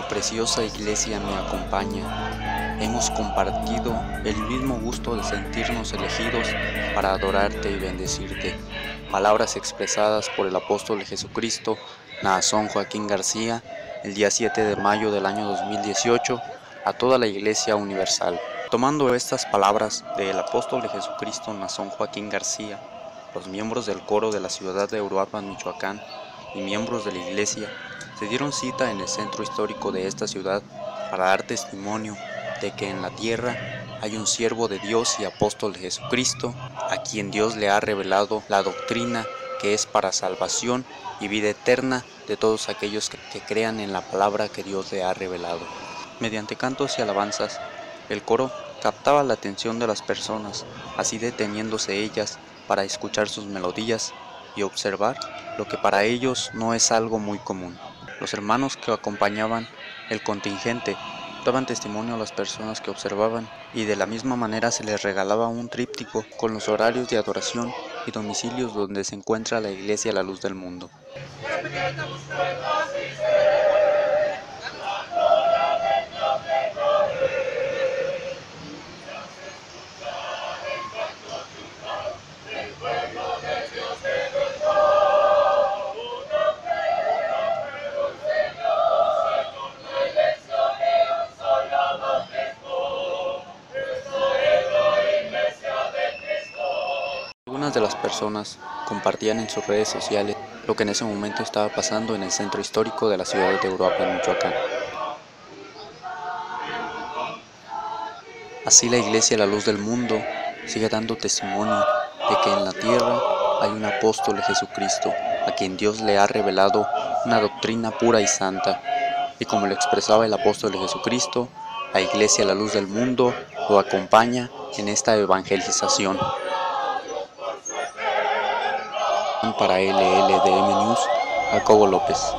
tu preciosa iglesia me acompaña. Hemos compartido el mismo gusto de sentirnos elegidos para adorarte y bendecirte. Palabras expresadas por el apóstol Jesucristo, Naasón Joaquín García, el día 7 de mayo del año 2018, a toda la Iglesia Universal. Tomando estas palabras del apóstol Jesucristo, Naasón Joaquín García, los miembros del coro de la ciudad de Uruapan, Michoacán, y miembros de la iglesia se dieron cita en el centro histórico de esta ciudad para dar testimonio de que en la tierra hay un siervo de Dios y apóstol de Jesucristo, a quien Dios le ha revelado la doctrina que es para salvación y vida eterna de todos aquellos que, crean en la palabra que Dios le ha revelado. Mediante cantos y alabanzas, el coro captaba la atención de las personas, así deteniéndose ellas para escuchar sus melodías y observar lo que para ellos no es algo muy común. Los hermanos que acompañaban el contingente daban testimonio a las personas que observaban y de la misma manera se les regalaba un tríptico con los horarios de adoración y domicilios donde se encuentra la iglesia a la luz del mundo. De las personas compartían en sus redes sociales lo que en ese momento estaba pasando en el centro histórico de la ciudad de Europa, en Michoacán. Así la iglesia, la luz del mundo, sigue dando testimonio de que en la tierra hay un apóstol de Jesucristo, a quien Dios le ha revelado una doctrina pura y santa. Y como lo expresaba el apóstol de Jesucristo, la iglesia, la luz del mundo, lo acompaña en esta evangelización. Para LLDM News, Jacobo López.